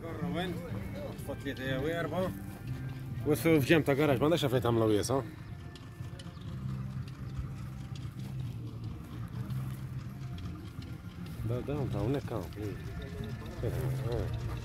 Agora وين؟ فوت لي وي أربعة Você wziąłem ta garaż, będę się tam lowie, co? Da, da, da, une cam. Thank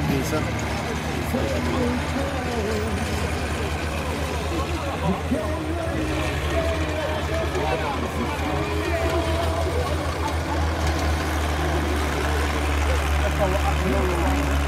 preguiça. Thank